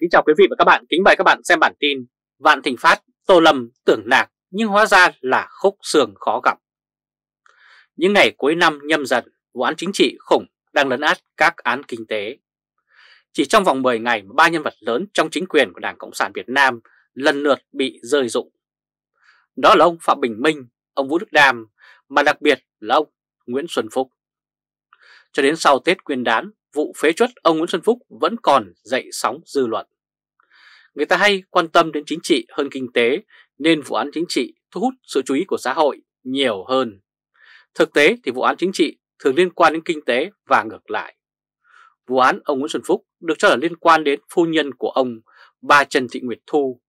Kính chào quý vị và các bạn, kính mời các bạn xem bản tin Vạn Thịnh Phát, Tô Lâm tưởng nạc nhưng hóa ra là khúc xương khó gặp. Những ngày cuối năm nhâm dần, vụ án chính trị khủng đang lấn át các án kinh tế. Chỉ trong vòng 10 ngày, ba nhân vật lớn trong chính quyền của Đảng Cộng sản Việt Nam lần lượt bị rơi rụng. Đó là ông Phạm Bình Minh, ông Vũ Đức Đam, mà đặc biệt là ông Nguyễn Xuân Phúc. Cho đến sau Tết Nguyên đán, vụ phế chuất ông Nguyễn Xuân Phúc vẫn còn dậy sóng dư luận. Người ta hay quan tâm đến chính trị hơn kinh tế nên vụ án chính trị thu hút sự chú ý của xã hội nhiều hơn. Thực tế thì vụ án chính trị thường liên quan đến kinh tế và ngược lại. Vụ án ông Nguyễn Xuân Phúc được cho là liên quan đến phu nhân của ông, bà Trần Thị Nguyệt Thu.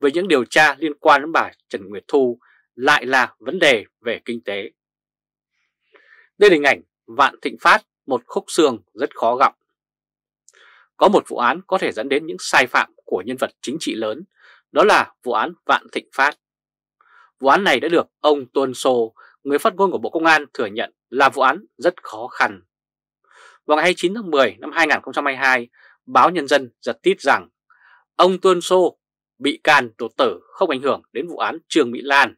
với những điều tra liên quan đến bà Trần Nguyệt Thu lại là vấn đề về kinh tế. Đây là hình ảnh Vạn Thịnh Phát, một khúc xương rất khó gặp. Có một vụ án có thể dẫn đến những sai phạm của nhân vật chính trị lớn, đó là vụ án Vạn Thịnh Phát. Vụ án này đã được ông Tuân Sô, người phát ngôn của Bộ Công an thừa nhận là vụ án rất khó khăn. Vào ngày 29 tháng 10 năm 2022, báo Nhân dân giật tít rằng ông Tuân Sô bị can đột tử không ảnh hưởng đến vụ án Trường Mỹ Lan.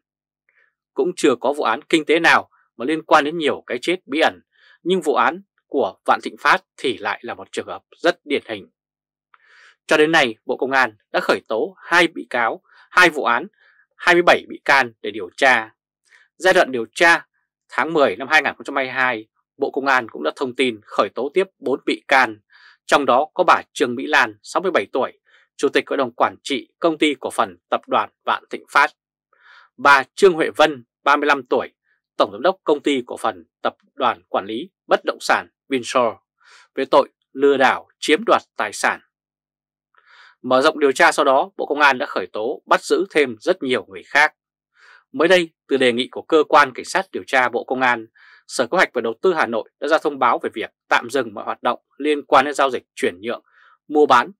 Cũng chưa có vụ án kinh tế nào mà liên quan đến nhiều cái chết bí ẩn, nhưng vụ án của Vạn Thịnh Phát thì lại là một trường hợp rất điển hình. Cho đến nay, Bộ Công an đã khởi tố hai bị cáo, hai vụ án, 27 bị can để điều tra. Giai đoạn điều tra tháng 10 năm 2022, Bộ Công an cũng đã thông tin khởi tố tiếp 4 bị can, trong đó có bà Trương Mỹ Lan, 67 tuổi, Chủ tịch Hội đồng Quản trị Công ty Cổ phần Tập đoàn Vạn Thịnh Phát, bà Trương Huệ Vân, 35 tuổi, Tổng Giám đốc Công ty Cổ phần Tập đoàn Quản lý Bất động sản Vinshore về tội lừa đảo chiếm đoạt tài sản. Mở rộng điều tra sau đó, Bộ Công an đã khởi tố bắt giữ thêm rất nhiều người khác. Mới đây, từ đề nghị của Cơ quan Cảnh sát điều tra Bộ Công an, Sở Kế hoạch và Đầu tư Hà Nội đã ra thông báo về việc tạm dừng mọi hoạt động liên quan đến giao dịch chuyển nhượng, mua bán,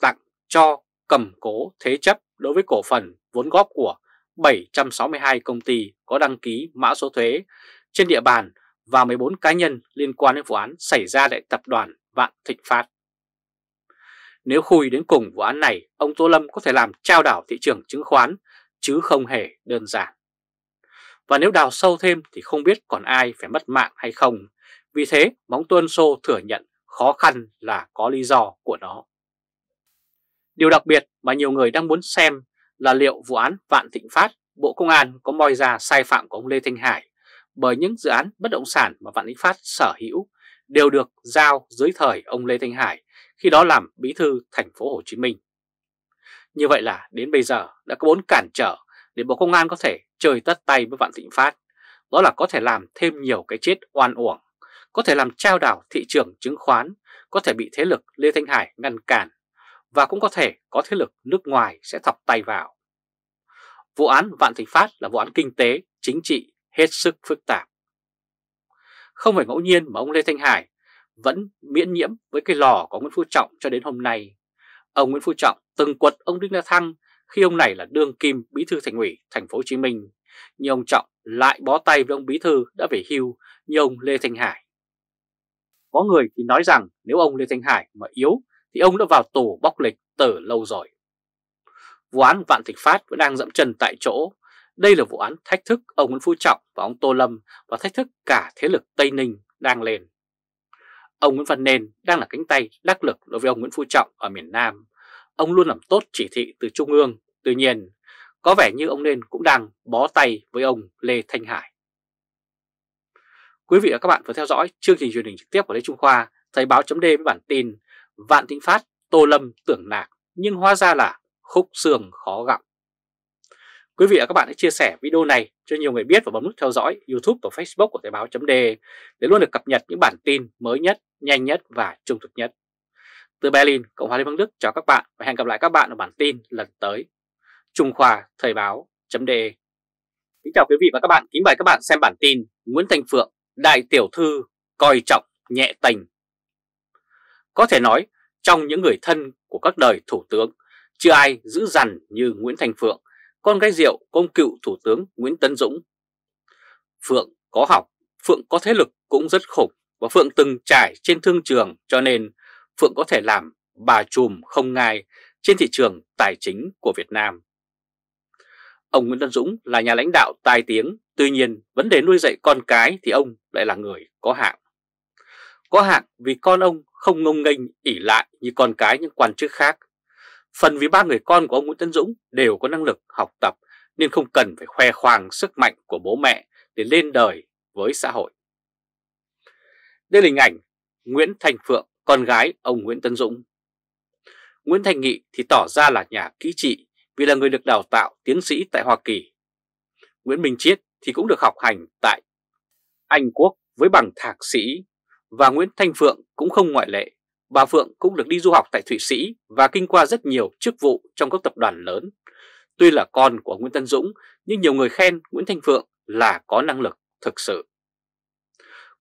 tặng, cho, cầm cố, thế chấp đối với cổ phần vốn góp của 762 công ty có đăng ký mã số thuế trên địa bàn và 14 cá nhân liên quan đến vụ án xảy ra tại tập đoàn Vạn Thịnh Phát. Nếu khui đến cùng vụ án này, ông Tô Lâm có thể làm trao đảo thị trường chứng khoán, chứ không hề đơn giản. Và nếu đào sâu thêm thì không biết còn ai phải mất mạng hay không, vì thế Móng Tuân Sô thừa nhận khó khăn là có lý do của nó. Điều đặc biệt mà nhiều người đang muốn xem là liệu vụ án Vạn Thịnh Phát, Bộ Công an có moi ra sai phạm của ông Lê Thanh Hải bởi những dự án bất động sản mà Vạn Thịnh Phát sở hữu đều được giao dưới thời ông Lê Thanh Hải khi đó làm bí thư thành phố Hồ Chí Minh. Như vậy là đến bây giờ đã có bốn cản trở để Bộ Công an có thể chơi tất tay với Vạn Thịnh Phát. Đó là có thể làm thêm nhiều cái chết oan uổng, có thể làm trao đảo thị trường chứng khoán, có thể bị thế lực Lê Thanh Hải ngăn cản và cũng có thể có thế lực nước ngoài sẽ thọc tay vào. Vụ án Vạn Thịnh Phát là vụ án kinh tế, chính trị hết sức phức tạp. Không phải ngẫu nhiên mà ông Lê Thanh Hải vẫn miễn nhiễm với cái lò của Nguyễn Phú Trọng cho đến hôm nay. Ông Nguyễn Phú Trọng từng quật ông Đinh La Thăng khi ông này là đương kim bí thư thành ủy thành phố Hồ Chí Minh, nhưng ông Trọng lại bó tay với ông bí thư đã về hưu như ông Lê Thanh Hải. Có người thì nói rằng nếu ông Lê Thanh Hải mà yếu thì ông đã vào tù bóc lịch từ lâu rồi. Vụ án Vạn Thịnh Phát vẫn đang dậm chân tại chỗ. Đây là vụ án thách thức ông Nguyễn Phú Trọng và ông Tô Lâm và thách thức cả thế lực Tây Ninh đang lên. Ông Nguyễn Văn Nên đang là cánh tay đắc lực đối với ông Nguyễn Phú Trọng ở miền Nam. Ông luôn làm tốt chỉ thị từ Trung ương, tuy nhiên có vẻ như ông Nên cũng đang bó tay với ông Lê Thanh Hải. Quý vị và các bạn vừa theo dõi chương trình truyền hình trực tiếp của Lê Trung Khoa, Thời báo chấm với bản tin Vạn Thịnh Phát, Tô Lâm tưởng nạc nhưng hóa ra là khúc xương khó gặp. Quý vị và các bạn hãy chia sẻ video này cho nhiều người biết và bấm nút theo dõi YouTube và Facebook của Thời báo chấm để luôn được cập nhật những bản tin mới nhất, nhanh nhất và trung thực nhất. Từ Berlin, Cộng hòa Liên bang Đức chào các bạn và hẹn gặp lại các bạn ở bản tin lần tới. Trung Khoa Thời báo chấm Kính chào quý vị và các bạn, kính mời các bạn xem bản tin Nguyễn Thành Phượng, Đại Tiểu Thư coi trọng nhẹ tình. Có thể nói, trong những người thân của các đời thủ tướng, chưa ai giữ dằn như Nguyễn Thành Phượng, con gái rượu công cựu Thủ tướng Nguyễn Tấn Dũng. Phượng có học, Phượng có thế lực cũng rất khủng và Phượng từng trải trên thương trường cho nên Phượng có thể làm bà trùm không ngai trên thị trường tài chính của Việt Nam. Ông Nguyễn Tân Dũng là nhà lãnh đạo tài tiếng, tuy nhiên vấn đề nuôi dạy con cái thì ông lại là người có hạng. Có hạng vì con ông không ngông nghênh ỉ lại như con cái những quan chức khác. Phần vì ba người con của ông Nguyễn Tân Dũng đều có năng lực học tập nên không cần phải khoe khoang sức mạnh của bố mẹ để lên đời với xã hội. Đây là hình ảnh Nguyễn Thành Phượng, con gái ông Nguyễn Tân Dũng. Nguyễn Thành Nghị thì tỏ ra là nhà kỹ trị vì là người được đào tạo tiến sĩ tại Hoa Kỳ. Nguyễn Minh Chiết thì cũng được học hành tại Anh Quốc với bằng thạc sĩ và Nguyễn Thanh Phượng cũng không ngoại lệ. Bà Phượng cũng được đi du học tại Thụy Sĩ và kinh qua rất nhiều chức vụ trong các tập đoàn lớn. Tuy là con của Nguyễn Tân Dũng nhưng nhiều người khen Nguyễn Thanh Phượng là có năng lực thực sự.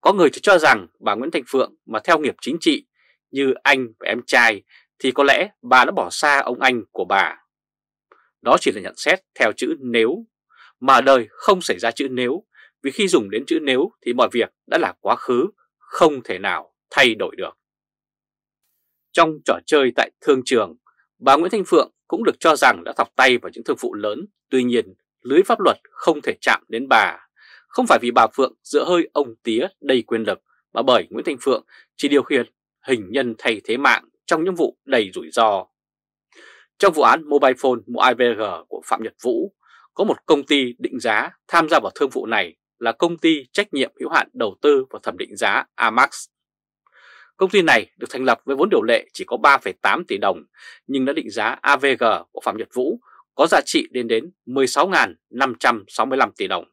Có người cho rằng bà Nguyễn Thanh Phượng mà theo nghiệp chính trị như anh và em trai thì có lẽ bà đã bỏ xa ông anh của bà. Đó chỉ là nhận xét theo chữ nếu, mà đời không xảy ra chữ nếu, vì khi dùng đến chữ nếu thì mọi việc đã là quá khứ, không thể nào thay đổi được. Trong trò chơi tại thương trường, bà Nguyễn Thanh Phượng cũng được cho rằng đã thọc tay vào những thương vụ lớn, tuy nhiên lưới pháp luật không thể chạm đến bà. Không phải vì bà Phượng dựa hơi ông tía đầy quyền lực, mà bởi Nguyễn Thanh Phượng chỉ điều khiển hình nhân thay thế mạng trong những vụ đầy rủi ro. Trong vụ án Mobile Phone mua IVG của Phạm Nhật Vũ, có một công ty định giá tham gia vào thương vụ này là công ty trách nhiệm hữu hạn đầu tư và thẩm định giá Amax. Công ty này được thành lập với vốn điều lệ chỉ có 3,8 tỷ đồng nhưng đã định giá AVG của Phạm Nhật Vũ có giá trị lên đến 16.565 tỷ đồng,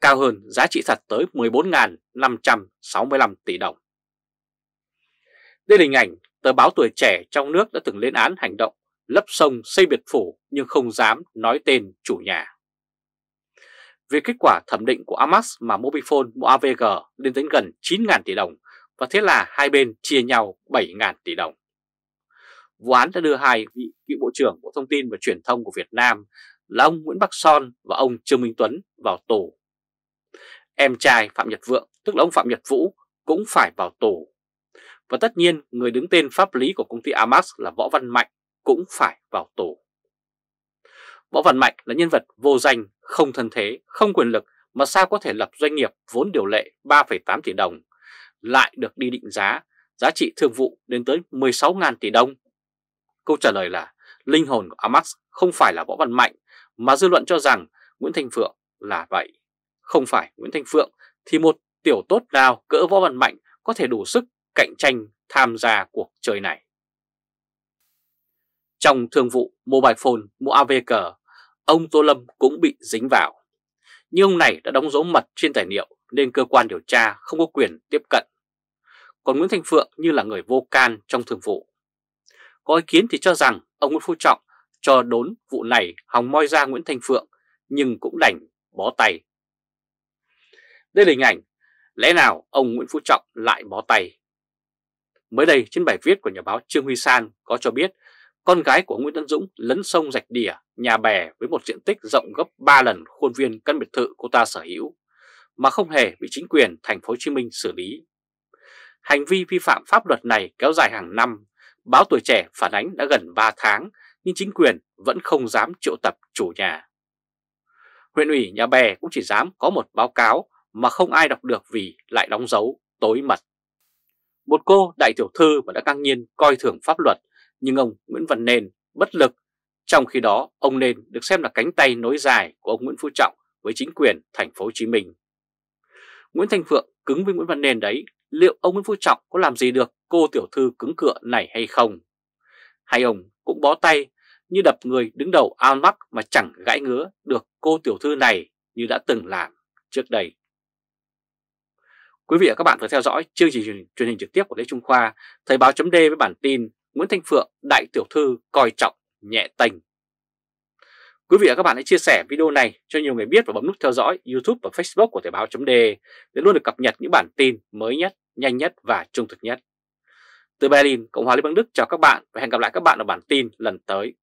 cao hơn giá trị thật tới 14.565 tỷ đồng. Đây là hình ảnh tờ báo tuổi trẻ trong nước đã từng lên án hành động lấp sông xây biệt phủ nhưng không dám nói tên chủ nhà. Về kết quả thẩm định của Amax mà Mobifone mua AVG lên đến gần 9.000 tỷ đồng và thế là hai bên chia nhau 7.000 tỷ đồng. Vụ án đã đưa hai vị cựu Bộ trưởng Bộ Thông tin và Truyền thông của Việt Nam là ông Nguyễn Bắc Son và ông Trương Minh Tuấn vào tù. Em trai Phạm Nhật Vượng, tức là ông Phạm Nhật Vũ, cũng phải vào tù. Và tất nhiên người đứng tên pháp lý của công ty Amax là Võ Văn Mạnh cũng phải vào tù. Võ Văn Mạnh là nhân vật vô danh, không thân thế, không quyền lực mà sao có thể lập doanh nghiệp vốn điều lệ 3,8 tỷ đồng, lại được đi định giá, giá trị thương vụ đến tới 16.000 tỷ đồng. Câu trả lời là linh hồn của Amax không phải là Võ Văn Mạnh mà dư luận cho rằng Nguyễn Thanh Phượng là vậy. Không phải Nguyễn Thanh Phượng thì một tiểu tốt nào cỡ Võ Văn Mạnh có thể đủ sức cạnh tranh tham gia cuộc chơi này. Trong thương vụ Mobile Phone mua AVG, ông Tô Lâm cũng bị dính vào. Nhưng ông này đã đóng dấu mật trên tài liệu nên cơ quan điều tra không có quyền tiếp cận. Còn Nguyễn Thanh Phượng như là người vô can trong thương vụ. Có ý kiến thì cho rằng ông Nguyễn Phú Trọng cho đốn vụ này hòng moi ra Nguyễn Thanh Phượng nhưng cũng đành bó tay. Đây là hình ảnh, lẽ nào ông Nguyễn Phú Trọng lại bó tay? Mới đây trên bài viết của nhà báo Trương Huy San có cho biết con gái của Nguyễn Tấn Dũng lấn sông rạch đỉa, nhà bè với một diện tích rộng gấp 3 lần khuôn viên căn biệt thự cô ta sở hữu, mà không hề bị chính quyền thành phố Hồ Chí Minh xử lý. Hành vi vi phạm pháp luật này kéo dài hàng năm, báo tuổi trẻ phản ánh đã gần 3 tháng, nhưng chính quyền vẫn không dám triệu tập chủ nhà. Huyện ủy Nhà Bè cũng chỉ dám có một báo cáo mà không ai đọc được vì lại đóng dấu tối mật. Một cô đại tiểu thư mà đã căng nhiên coi thường pháp luật nhưng ông Nguyễn Văn Nên bất lực. Trong khi đó, ông Nên được xem là cánh tay nối dài của ông Nguyễn Phú Trọng với chính quyền thành phố Hồ Chí Minh. Nguyễn Thanh Phượng cứng với Nguyễn Văn Nên đấy, liệu ông Nguyễn Phú Trọng có làm gì được cô tiểu thư cứng cựa này hay không? Hay ông cũng bó tay như đập người đứng đầu ao mắc mà chẳng gãi ngứa được cô tiểu thư này như đã từng làm trước đây. Quý vị và các bạn vừa theo dõi chương trình truyền hình trực tiếp của Lê Trung Khoa, Thời báo chấm với bản tin Nguyễn Thanh Phượng, đại tiểu thư coi trọng nhẹ tình Quý vị và các bạn hãy chia sẻ video này cho nhiều người biết và bấm nút theo dõi YouTube và Facebook của Thời báo .de để luôn được cập nhật những bản tin mới nhất, nhanh nhất và trung thực nhất. Từ Berlin, Cộng hòa Liên bang Đức chào các bạn và hẹn gặp lại các bạn ở bản tin lần tới.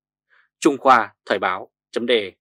Trung Khoa Thời báo .de